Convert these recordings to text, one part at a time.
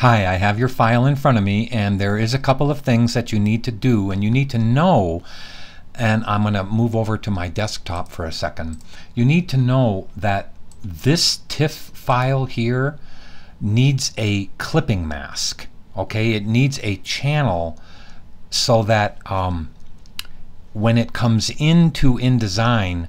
Hi, I have your file in front of me and there is a couple of things that you need to do and you need to know and I'm going to move over to my desktop for a second. You need to know that this TIFF file here needs a clipping mask. Okay, it needs a channel so that um, when it comes into InDesign,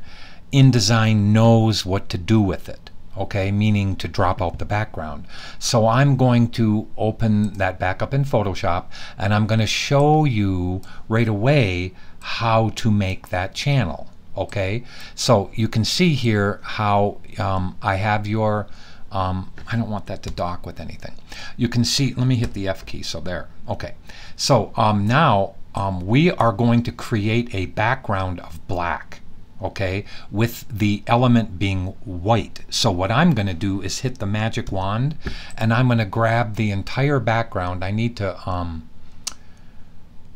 InDesign knows what to do with it okay, meaning to drop out the background. So I'm going to open that back up in Photoshop and I'm going to show you right away how to make that channel. Okay, so you can see here how um, I have your, um, I don't want that to dock with anything. You can see, let me hit the F key, so there. Okay, so um, now um, we are going to create a background of black okay, with the element being white. So what I'm going to do is hit the magic wand and I'm going to grab the entire background. I need to um,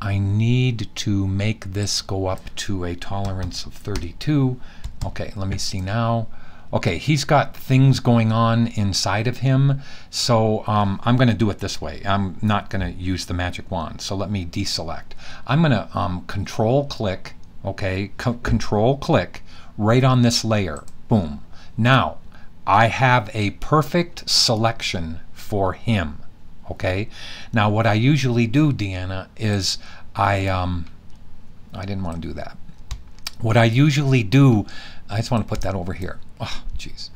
I need to make this go up to a tolerance of 32. Okay, let me see now. Okay, he's got things going on inside of him, so um, I'm going to do it this way. I'm not going to use the magic wand, so let me deselect. I'm going to um, control click okay control click right on this layer boom. Now I have a perfect selection for him okay? Now what I usually do Deanna is I um I didn't want to do that. What I usually do I just want to put that over here. Oh jeez.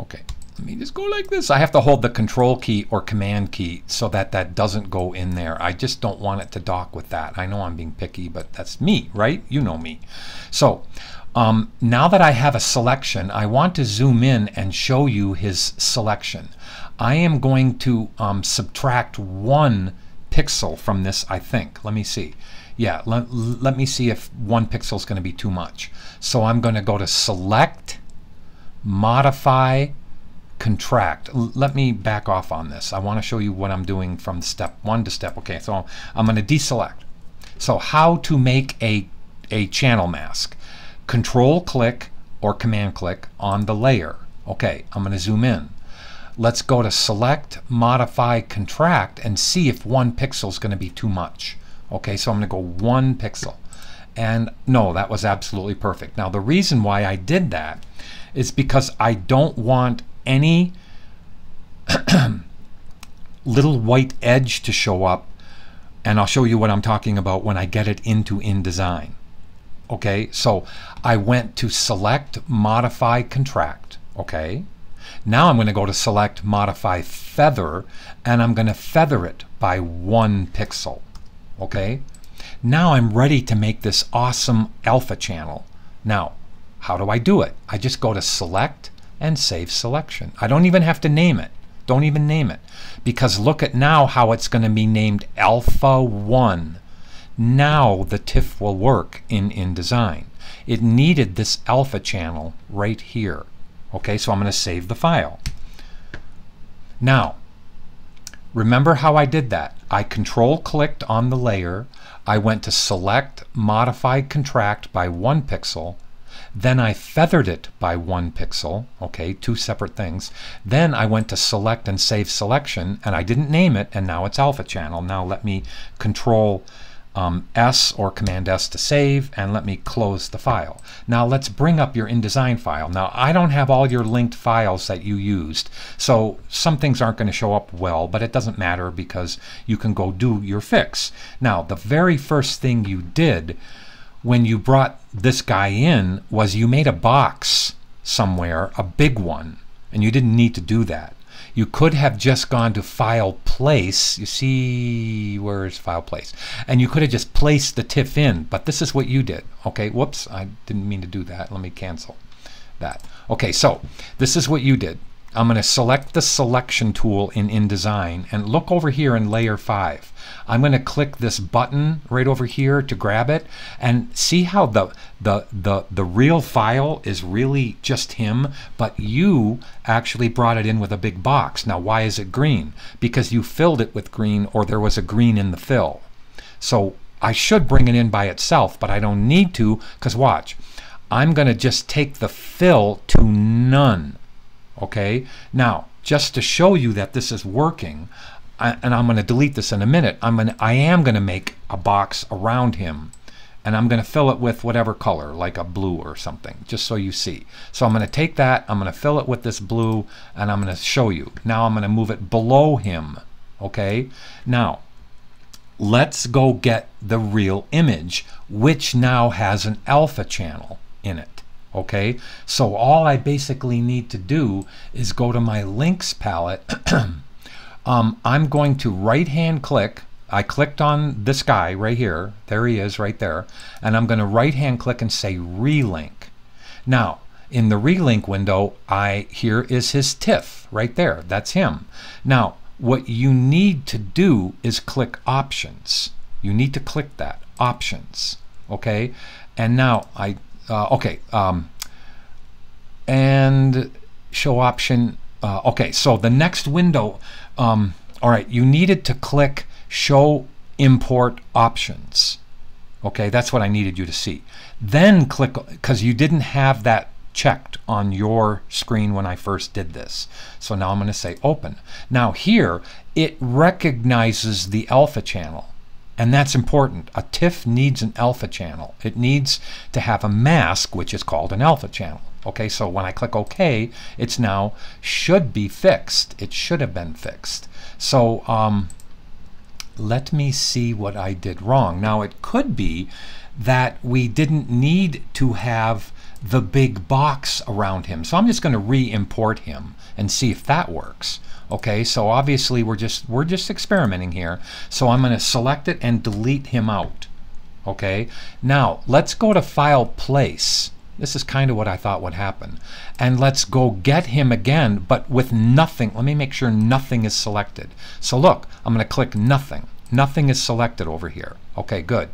Okay let me just go like this. I have to hold the control key or command key so that that doesn't go in there. I just don't want it to dock with that. I know I'm being picky, but that's me, right? You know me. So um, now that I have a selection, I want to zoom in and show you his selection. I am going to um, subtract one pixel from this, I think. Let me see. Yeah, let, let me see if one pixel is going to be too much. So I'm going to go to Select, Modify, contract. Let me back off on this. I want to show you what I'm doing from step one to step. Okay, so I'm going to deselect. So how to make a, a channel mask. Control click or command click on the layer. Okay, I'm going to zoom in. Let's go to select, modify, contract and see if one pixel is going to be too much. Okay, so I'm going to go one pixel. And no, that was absolutely perfect. Now the reason why I did that is because I don't want any little white edge to show up and I'll show you what I'm talking about when I get it into InDesign. Okay, so I went to select, modify, contract. Okay, now I'm going to go to select, modify, feather, and I'm going to feather it by one pixel. Okay, now I'm ready to make this awesome alpha channel. Now, how do I do it? I just go to select, and save selection. I don't even have to name it. Don't even name it. Because look at now how it's going to be named Alpha 1. Now the TIFF will work in InDesign. It needed this alpha channel right here. Okay, so I'm going to save the file. Now, remember how I did that? I control clicked on the layer. I went to select, modify, contract by one pixel, then I feathered it by one pixel, okay, two separate things. Then I went to select and save selection, and I didn't name it, and now it's alpha channel. Now let me control um, S or Command S to save, and let me close the file. Now let's bring up your InDesign file. Now I don't have all your linked files that you used, so some things aren't going to show up well, but it doesn't matter because you can go do your fix. Now the very first thing you did when you brought this guy in was you made a box somewhere, a big one, and you didn't need to do that. You could have just gone to File Place. You see, where's File Place? And you could have just placed the TIFF in, but this is what you did. Okay, whoops, I didn't mean to do that. Let me cancel that. Okay, so this is what you did. I'm going to select the selection tool in InDesign and look over here in layer 5. I'm going to click this button right over here to grab it and see how the, the, the, the real file is really just him, but you actually brought it in with a big box. Now why is it green? Because you filled it with green or there was a green in the fill. So I should bring it in by itself, but I don't need to because watch. I'm going to just take the fill to none. Okay, now just to show you that this is working, I, and I'm going to delete this in a minute. I'm going I am going to make a box around him and I'm going to fill it with whatever color, like a blue or something, just so you see. So I'm going to take that, I'm going to fill it with this blue, and I'm going to show you. Now I'm going to move it below him, okay? Now, let's go get the real image, which now has an alpha channel in it, okay? So all I basically need to do is go to my links palette. um, I'm going to right-hand click I clicked on this guy right here. There he is right there. And I'm going to right hand click and say relink. Now, in the relink window, I here is his TIFF right there. That's him. Now, what you need to do is click options. You need to click that options. Okay. And now I, uh, okay. Um, and show option. Uh, okay. So the next window, um, all right, you needed to click show import options. Okay, that's what I needed you to see. Then click, because you didn't have that checked on your screen when I first did this. So now I'm going to say open. Now here, it recognizes the alpha channel. And that's important. A TIFF needs an alpha channel. It needs to have a mask, which is called an alpha channel. Okay, so when I click OK, it's now should be fixed. It should have been fixed. So um, let me see what I did wrong. Now, it could be that we didn't need to have the big box around him. So I'm just going to re-import him and see if that works. Okay, so obviously we're just we're just experimenting here. So I'm going to select it and delete him out. Okay, now let's go to File Place. This is kind of what I thought would happen. And let's go get him again, but with nothing. Let me make sure nothing is selected. So look, I'm going to click nothing. Nothing is selected over here. Okay, good.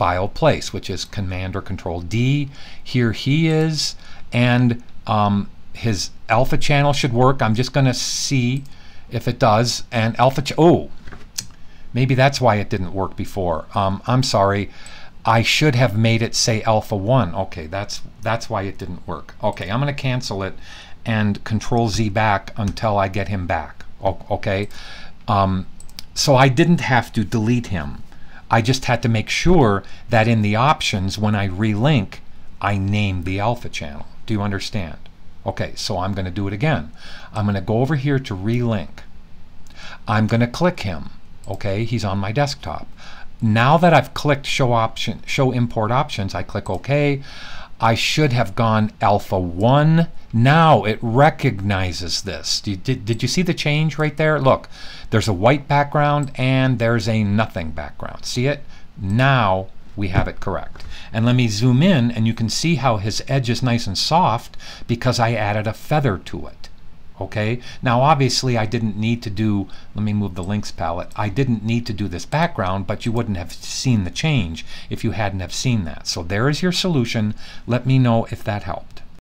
File place, which is Command or Control D. Here he is, and um, his alpha channel should work. I'm just going to see if it does. And alpha, oh, maybe that's why it didn't work before. Um, I'm sorry. I should have made it say alpha 1. Okay, that's that's why it didn't work. Okay, I'm going to cancel it and control Z back until I get him back. Okay. Um, so I didn't have to delete him. I just had to make sure that in the options when I relink, I named the alpha channel. Do you understand? Okay, so I'm going to do it again. I'm going to go over here to relink. I'm going to click him. Okay, he's on my desktop. Now that I've clicked show option, show import options, I click OK. I should have gone alpha 1. Now it recognizes this. Did, did, did, you see the change right there? Look, there's a white background and there's a nothing background. See it? Now we have it correct. And let me zoom in and you can see how his edge is nice and soft because I added a feather to it okay? Now obviously I didn't need to do let me move the links palette. I didn't need to do this background but you wouldn't have seen the change if you hadn't have seen that. So there is your solution. Let me know if that helped